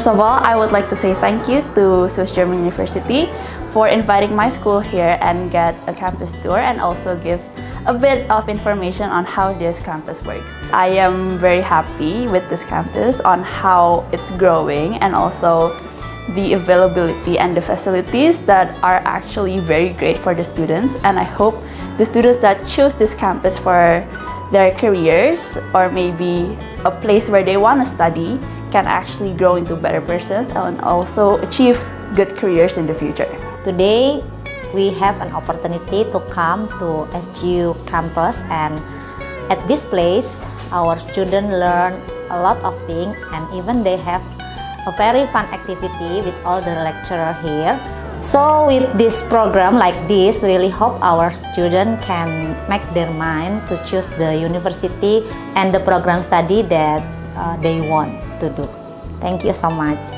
First of all, I would like to say thank you to Swiss German University for inviting my school here and get a campus tour and also give a bit of information on how this campus works. I am very happy with this campus on how it's growing and also the availability and the facilities that are actually very great for the students and I hope the students that choose this campus for their careers or maybe a place where they want to study can actually grow into better persons and also achieve good careers in the future. Today we have an opportunity to come to SGU campus and at this place our students learn a lot of things and even they have a very fun activity with all the lecturer here. So with this program like this, we really hope our students can make their mind to choose the university and the program study that uh, they want to do. Thank you so much.